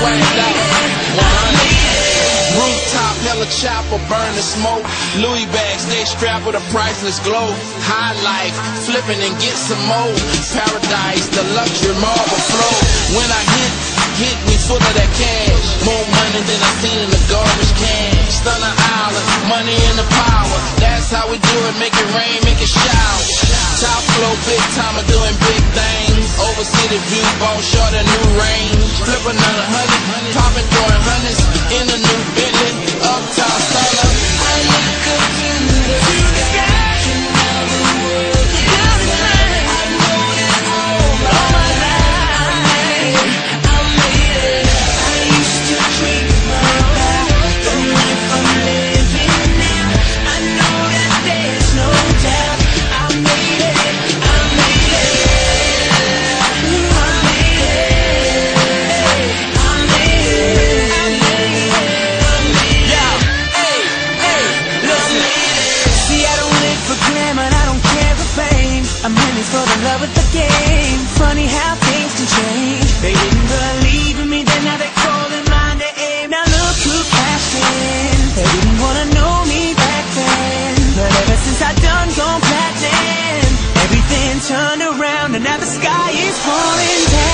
Out. I made it. Rooftop, hella chopper, burn the smoke. Louis bags, they strapped with a priceless glow. High life, flipping and get some more. Paradise, the luxury marble flow. When I hit, hit me full of that cash. More money than I seen in the garbage can. Stunner Island, money and the power. That's how we do it, make it rain, Over city view, bone short, a new range. Flip another hundred, popping, throwing hundreds I'm in love with the game. Funny how things can change. They didn't believe in me, then now they're calling my name. Now look who cashed in. They didn't wanna know me back then. But ever since I done gone platinum, everything turned around and now the sky is falling